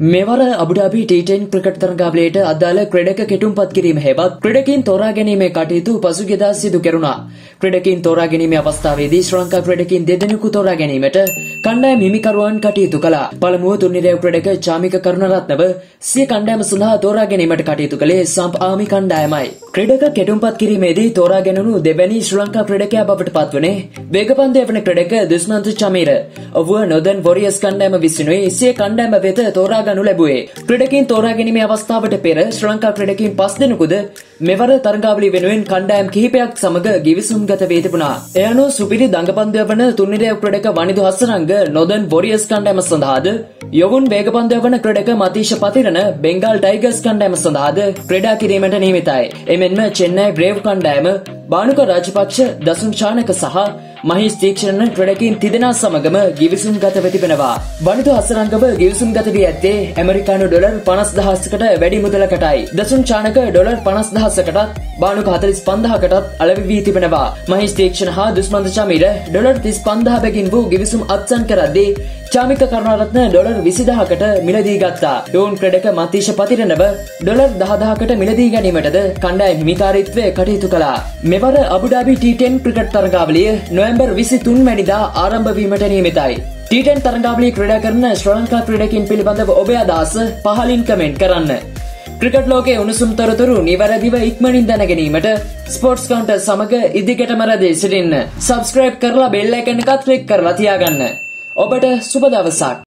මෙවර Abu Dhabi T ten cricket තරගාවලියට අදාළ ක්‍රඩක කෙටුම්පත් කිරීම හෙවත් ක්‍රඩකින් තෝරා ගැනීමේ කටයුතු පසුගියදා සිදු කෙරුණා. ක්‍රඩකින් තෝරා ගැනීමේ අවස්ථාවේදී ශ්‍රී ලංකා ක්‍රඩකින් දෙදෙනෙකු තෝරා ගැනීමට කණ්ඩායම් හිමිකරුවන් කටයුතු කළා. පළමුව තුන්නිරේව ක්‍රඩක චාමික කරුණරත්නව සිය කණ්ඩායම සඳහා තෝරා ගැනීමට කටයුතු කළේ සම්ප් ආමි කණ්ඩායමයි. ක්‍රඩක කෙටුම්පත් කිරීමේදී තෝරා ගැනුණු දෙවැනි ශ්‍රී ලංකා ක්‍රඩකයා බවට පත්වනේ වේගපන්දය වන ක්‍රඩක දුස්මන්ත චමීර. ඔවුව නොදන් වොරියස් කණ්ඩායම විසිනුයි සිය කණ්ඩායම වෙත තෝරා ගනු ලැබුවේ. ක්‍රඩකින් තෝරා ගැනීමේ අවස්ථාවට පෙර ශ්‍රී ලංකා ක්‍රඩකින් පස් දෙනෙකුද මෙවර තරගාවලි වෙනුවෙන් කණ්ඩායම් කිහිපයක් සමග ගිවිසුම්ගත වී තිබුණා. එය අනුව සුපිරි දඟපන්දය වන තුන්නිරය ක්‍රඩක වනිදු හස්සරංග නොදන් වොරියස් කණ්ඩායම සඳහාද යොවුන් වේගපන්දය වන ක්‍රඩක මතීෂ පතිරණ බෙංගල් ටයිගර්ස් කණ්ඩායම සඳහාද ක්‍රඩා කිරීමට නියමිතයි. එමෙන්ම චෙන්නයි බ්‍රේව් කණ්ඩායම බානුක රාජපක්ෂ දසුන් ශානක සහ මහිස් තීක්ෂණ ක්‍රඩකින් තිදෙනා සමගම ගිවිසුම් ගත වෙතිබෙනවා. වනිතු අසරංගව ගිවිසුම් ගත වී ඇත්තේ ඇමරිකානු ඩොලර් පනස් දහස්සකට වැඩි මුදලකටයි. දසුන් චානක ඩොලර් පනස් දහස්සකටත් බානුක හතලිස් පන්දහකටත් අලවි වී තිබෙනවා. මහිස් තීක්ෂණ හා දුස්මන්ත චමීර ඩොලර් තිස් පන්දහ බැගින් වූ ගිවිසුම් අත්සන් කරද්දී චාමික කරුණාරත්න ඩොලර් විසිදහකට මිලදී ගත්තා. යෝන් ක්‍රඩක මතීෂ පතිරණව ඩොලර් දහදහකට මිලදී ගැනීමටද කණ්ඩායම් හිමිකාරීත්වය කටයුතු කළා. මෙවර Abu Dhabi T ten cricket තරගාවලිය නොවැම්බර් විසි තුන් මැනිදා ආරම්භවීමට නියමිතයි. ටීටෙන් තරගාවලි ක්‍රඩා කරන ශ්‍රී ලංකා ක්‍රඩකින් පිළිබඳව ඔබේ අදහස පහලින් කමෙන්ට් කරන්න. ක්‍රිකට් ලෝකයේ උණුසුම් තොරතුරු නිවැරදිව ඉක්මනින් දැනගැනීමට ස්පෝර්ට්ස් කවුන්ටර් සමග ඉදිකටම රැඳී සිටින්න. සබ්ස්ක්‍රයිබ් කරලා බෙල් අයිකන් එකත් ක්ලික් කරලා තියාගන්න. ඔබට සුබ දවසක්.